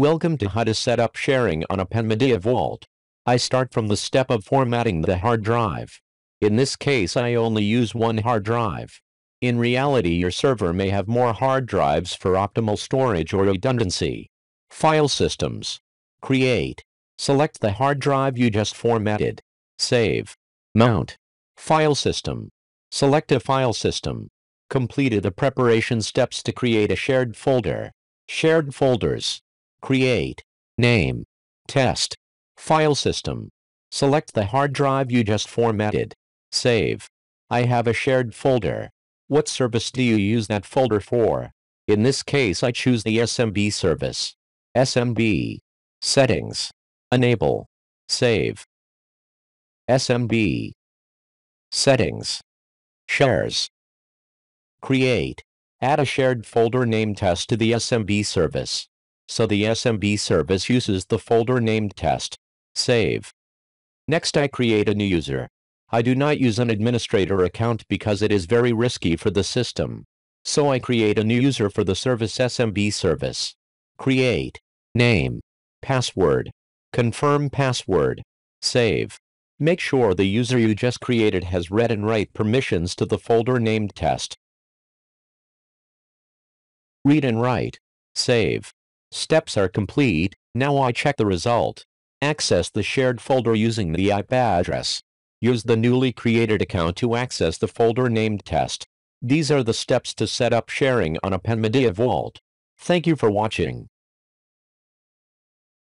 Welcome to how to set up sharing on OpenMediaVault. I start from the step of formatting the hard drive. In this case I only use one hard drive. In reality your server may have more hard drives for optimal storage or redundancy. File Systems. Create. Select the hard drive you just formatted. Save. Mount. File System. Select a file system. Completed the preparation steps to create a shared folder. Shared folders. Create. Name. Test. File system. Select the hard drive you just formatted. Save. I have a shared folder. What service do you use that folder for? In this case I choose the SMB service. SMB. Settings. Enable. Save. SMB. Settings. Shares. Create. Add a shared folder name test to the SMB service. So the SMB service uses the folder named test. Save. Next I create a new user. I do not use an administrator account because it is very risky for the system. So I create a new user for the service SMB service. Create. Name. Password. Confirm password. Save. Make sure the user you just created has read and write permissions to the folder named test. Read and write. Save. Steps are complete, now I check the result. Access the shared folder using the IP address. Use the newly created account to access the folder named test. These are the steps to set up sharing on OpenMediaVault. Thank you for watching.